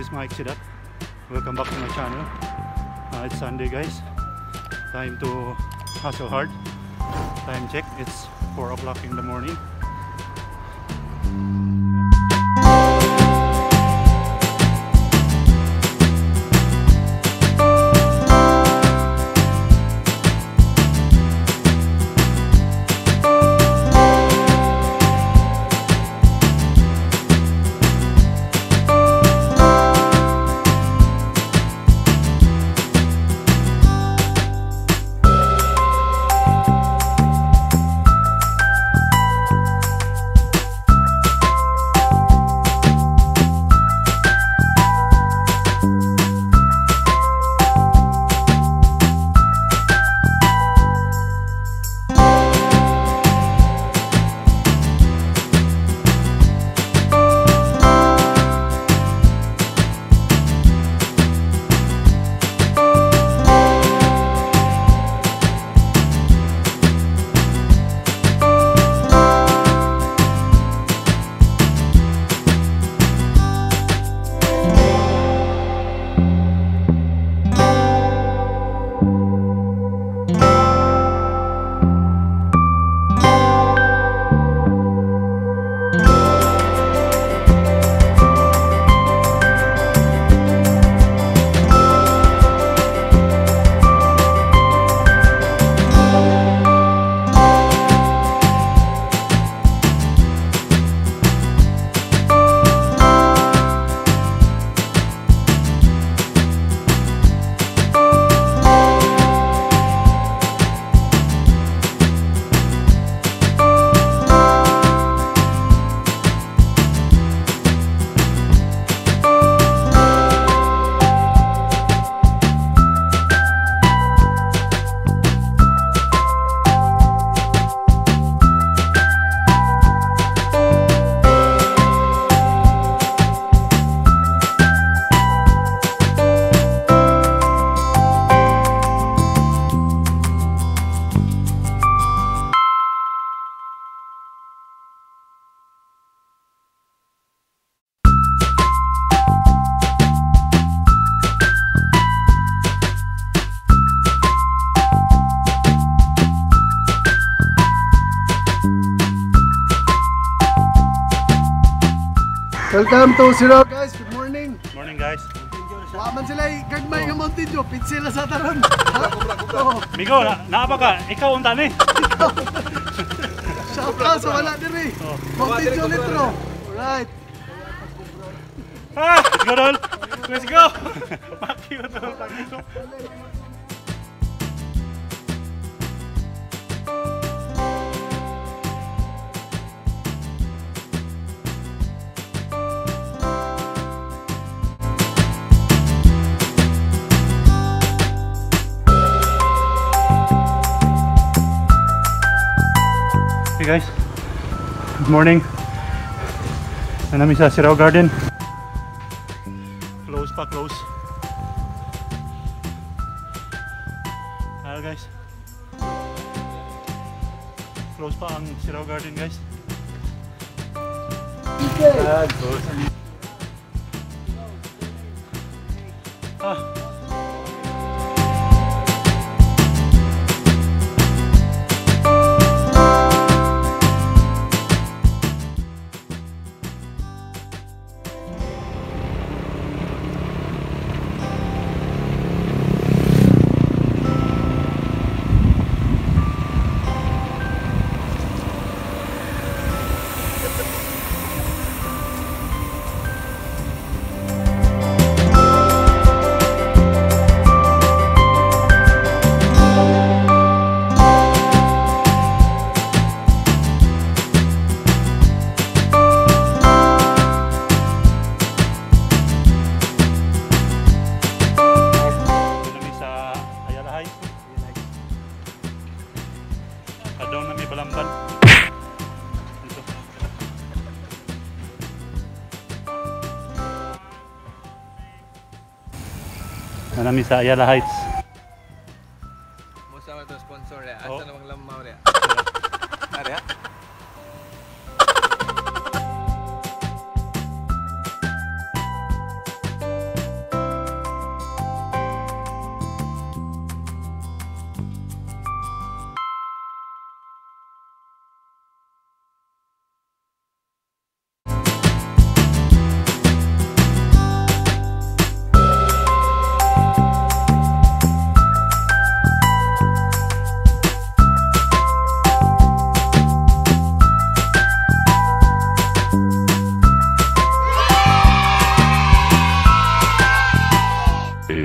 This is Mike Sidat. Welcome back to my channel. Uh, it's Sunday guys. Time to hustle hard. Time check. It's 4 o'clock in the morning. Welcome to Siro guys, good morning. Morning guys. Waman sila kagmay nga Mountain Dew, pitsil na sa taron. Oh, Migo, na naapa ka? Ikaw unta ni. shout out sa wala diri. Oh. Mountain Dew litro. Alright. Ah, let's go Dol. Let's go. Maki ko guys, good morning. Nanami sa Sirao Garden. Close pa, close. Hello guys. Close pa ang Sirao Garden guys. Ah, close. Ah. Balamban. Dito. Nanami sa Ayala Heights.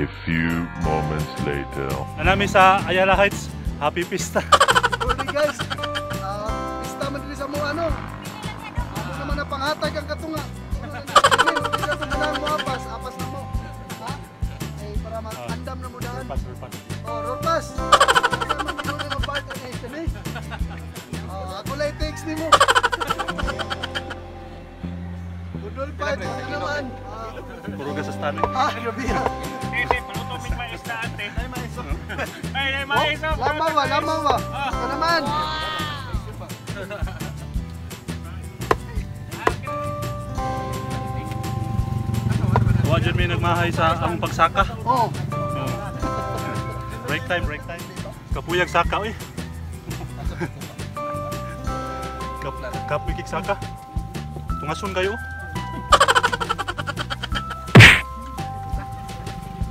A few moments later. Anami sa Ayala Heights. Happy Pista. Sorry guys. Ah, pista man diri sa mo ano. Ako naman na panghatag ang katunga. Bisa sa kanang mo apas, apas na mo. Ha? Eh para mag-andam na mo daan. Oh. Ano mo ang kini? Oh, ako lay text nimo. Budol pa ano naman. Ah, Puro ka sa stand. Ah, grabe. Hindi, Oh, maisda. lamaw ba, lamaw ba? Ako naman. Wa dyan may nagmahay sa ang pagsaka. Oh, Oh. Break time, break time. Kapuyag saka, uy. Kap kapuyag saka. Tungason kayo.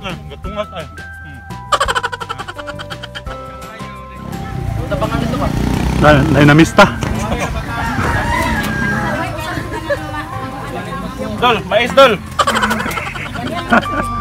Ah, gatungas ay. Ba? Na, dynamista. Dol, mais dol.